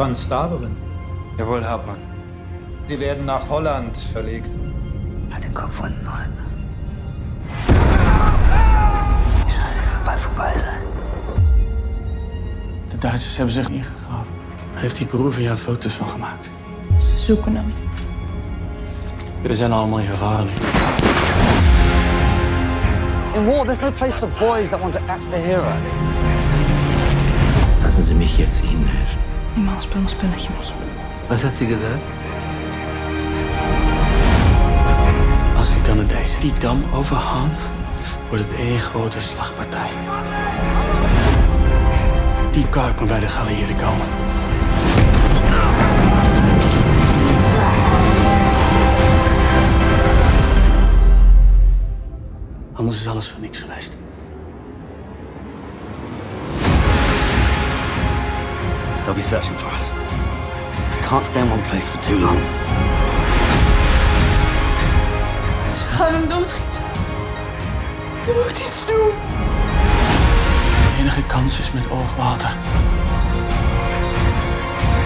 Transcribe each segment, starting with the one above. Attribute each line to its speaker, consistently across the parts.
Speaker 1: Van Staveren.
Speaker 2: Jawohl, Hauptmann.
Speaker 1: Die werden nach Holland verlegt.
Speaker 3: Hat den Kopf unten, Holländer. Die Scheiße wird bald vorbei sein.
Speaker 2: De Duitsers hebben zich ingegraven. Hij heeft die Peruviaan foto's van gemaakt.
Speaker 4: Ze zoeken hem.
Speaker 2: We zijn allemaal in gevaar nu.
Speaker 3: In war, there's no place for boys that want to act the hero.
Speaker 5: Lassen Sie mich jetzt Ihnen helfen.
Speaker 4: Niemand speelt een spelletje met je.
Speaker 5: Was hat sie gesagt?
Speaker 2: Als de Canadezen die dam overhaan, wordt het één grote slagpartij. Die kaart moet bij de geallieerden komen. Anders is alles voor niks geweest.
Speaker 3: They'll be searching for us. We can't stay in one place for too long.
Speaker 4: Ze gaan hem doodschieten. Je moet iets doen.
Speaker 2: De enige kans is met oogwater.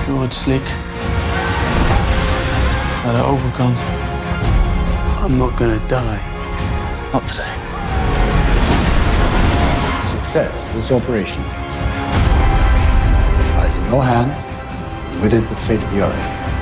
Speaker 2: Door het slik. Naar de overkant. I'm not gonna die.
Speaker 3: Not today.
Speaker 6: Success this operation lies in your hand and with it the fate of Europe.